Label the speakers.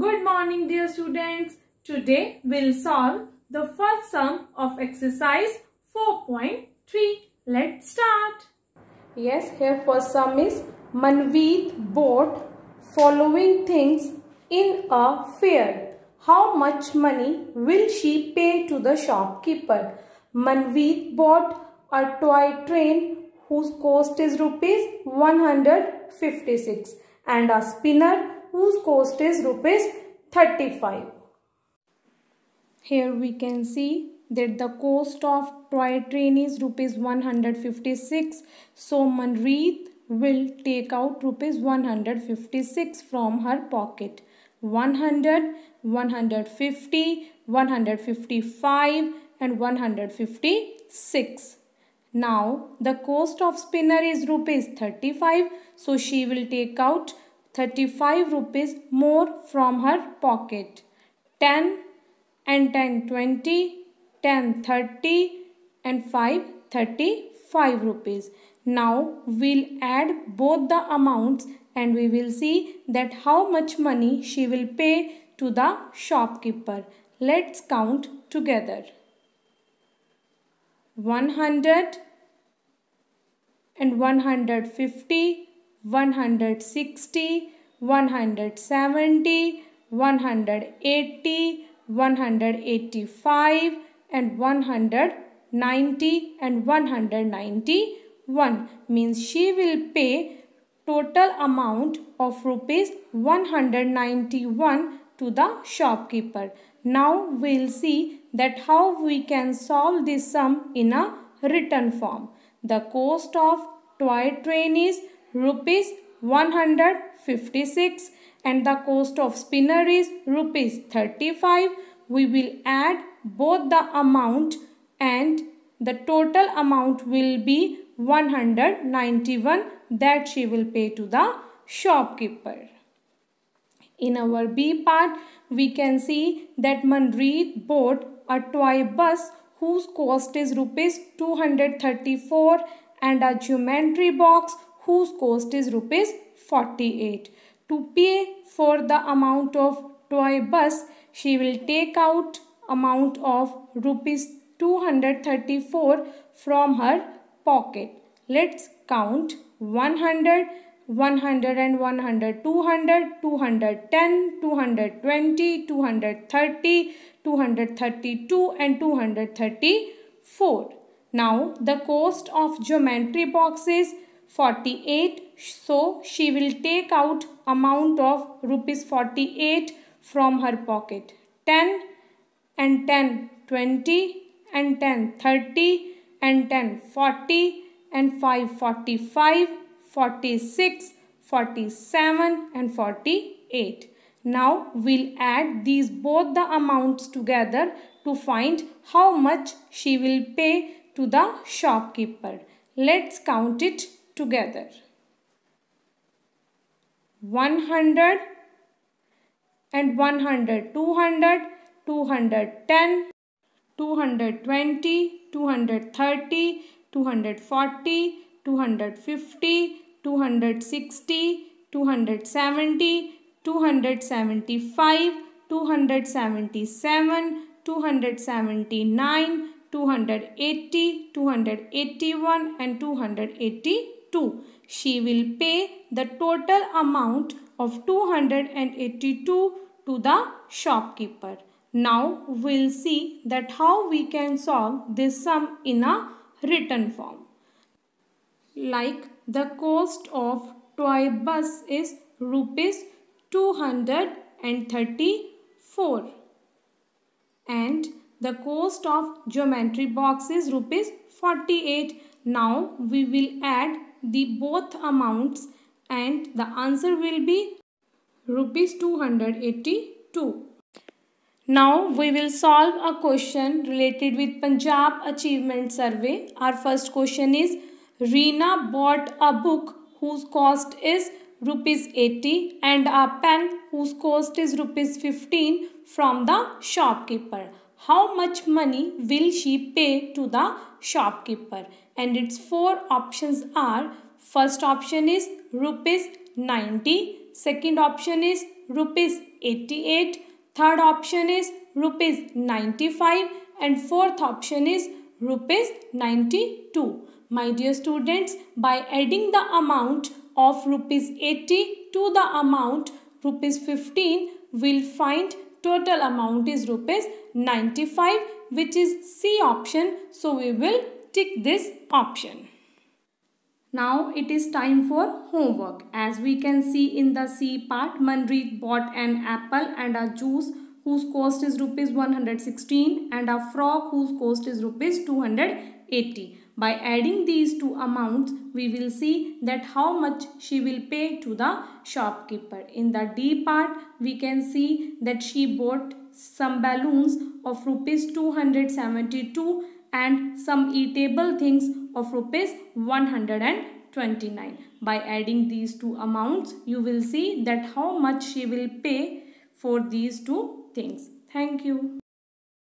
Speaker 1: Good morning dear students. Today we'll solve the first sum of exercise 4.3. Let's start.
Speaker 2: Yes, here first sum is Manveet bought following things in a fair. How much money will she pay to the shopkeeper? Manveet bought a toy train whose cost is rupees 156 and a spinner whose cost is rupees 35. Here we can see that the cost of toy train is rupees 156. So Manreet will take out rupees 156 from her pocket. 100, 150, 155 and 156. Now the cost of spinner is rupees 35 so she will take out 35 rupees more from her pocket. 10 and 10 20, 10 30 and 5 35 rupees. Now we'll add both the amounts and we will see that how much money she will pay to the shopkeeper. Let's count together. 100 and 150, 160, 170, 180, 185 and 190 and 191 means she will pay total amount of rupees 191 to the shopkeeper. Now we'll see that how we can solve this sum in a written form. The cost of toy train is rupees 156 and the cost of spinner is rupees 35. We will add both the amount and the total amount will be 191 that she will pay to the shopkeeper. In our B part, we can see that Manreet bought a toy bus whose cost is rupees 234 and a geometry box whose cost is rupees 48. To pay for the amount of toy bus, she will take out amount of rupees 234 from her pocket. Let's count 100 100 and 100 200 210 220 230 232 and 234 now the cost of geometry box is 48 so she will take out amount of rupees 48 from her pocket 10 and 10 20 and 10 30 and 10 40 and 5 45 46, 47 and 48. Now we'll add these both the amounts together to find how much she will pay to the shopkeeper. Let's count it together. 100 and 100, 200, 210, 220, 230, 240, 250, 260, 270, 275, 277, 279, 280, 281 and 282. She will pay the total amount of 282 to the shopkeeper. Now we'll see that how we can solve this sum in a written form. Like the cost of toy bus is rupees 234 and the cost of geometry box is rupees 48 now we will add the both amounts and the answer will be rupees 282 now we will solve a question related with Punjab Achievement Survey. Our first question is Reena bought a book whose cost is rupees 80 and a pen whose cost is rupees 15 from the shopkeeper. How much money will she pay to the shopkeeper? And its four options are first option is rupees 90, second option is rupees 88. Third option is rupees 95 and fourth option is rupees 92. My dear students, by adding the amount of rupees 80 to the amount rupees 15, we'll find total amount is rupees 95 which is C option. So we will tick this option. Now it is time for homework. As we can see in the C part, Manpreet bought an apple and a juice whose cost is rupees 116 and a frog whose cost is rupees 280. By adding these two amounts, we will see that how much she will pay to the shopkeeper. In the D part, we can see that she bought some balloons of rupees 272 and some eatable things of rupees 129. By adding these two amounts, you will see that how much she will pay for these two things. Thank you.